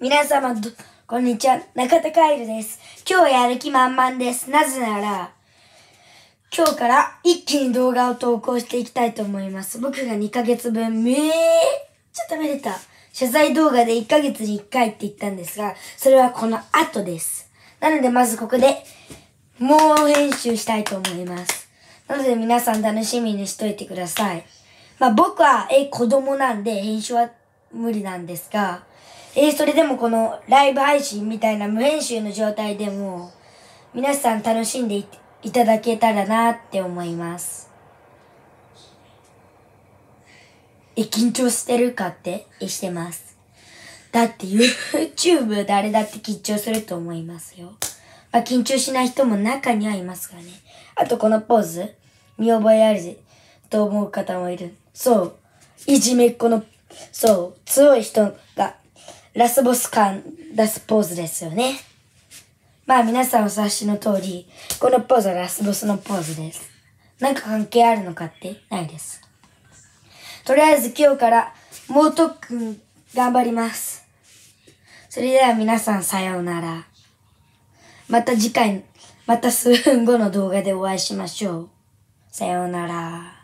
皆様ど、こんにちは。中田カイルです。今日はやる気満々です。なぜなら、今日から一気に動画を投稿していきたいと思います。僕が2ヶ月分めっちゃ食べれた。謝罪動画で1ヶ月に1回って言ったんですが、それはこの後です。なのでまずここで、もう編集したいと思います。なので皆さん楽しみにしといてください。まあ僕は、え、子供なんで編集は無理なんですが、えーそれでもこのライブ配信みたいな無編集の状態でも、皆さん楽しんでいただけたらなって思います。え、緊張してるかって？え、してます。だって YouTube 誰だって緊張すると思いますよ。まあ、緊張しない人も中にはいますからね。あとこのポーズ、見覚えあると思う方もいる。そう。いじめっ子の、そう、強い人がラスボス感出すポーズですよね。まあ皆さんお察しの通り、このポーズはラスボスのポーズです。なんか関係あるのかってないです。とりあえず今日から猛特訓頑張ります。それでは皆さんさようなら。また次回、また数分後の動画でお会いしましょう。さようなら。